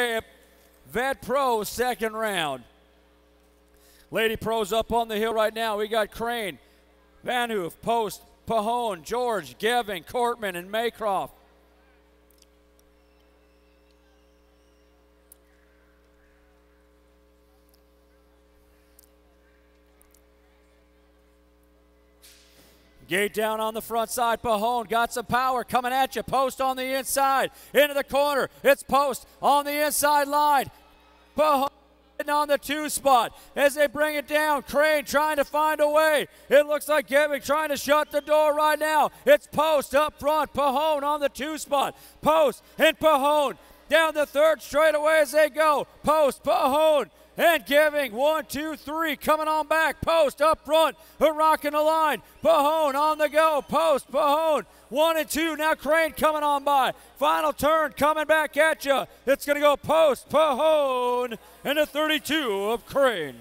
Vet Pro second round. Lady Pros up on the hill right now. We got Crain, Van Hoof, Post, Pajon, George, Gevin, Cortman, and Maycroft. Gate down on the front side. Pajon got some power coming at you. Post on the inside. Into the corner. It's Post on the inside line. Pajon on the two spot as they bring it down. Crain trying to find a way. It looks like Gevin trying to shut the door right now. It's Post up front. Pajon on the two spot. Post and Pajon down the third straightaway as they go. Post, Pajon and giving. One, two, three. Coming on back. Post up front. Rocking the line. Pajon on the go. Post. Pajon. One and two. Now Crain coming on by. Final turn coming back at you. It's going to go post. Pajon and a 32 of Crain.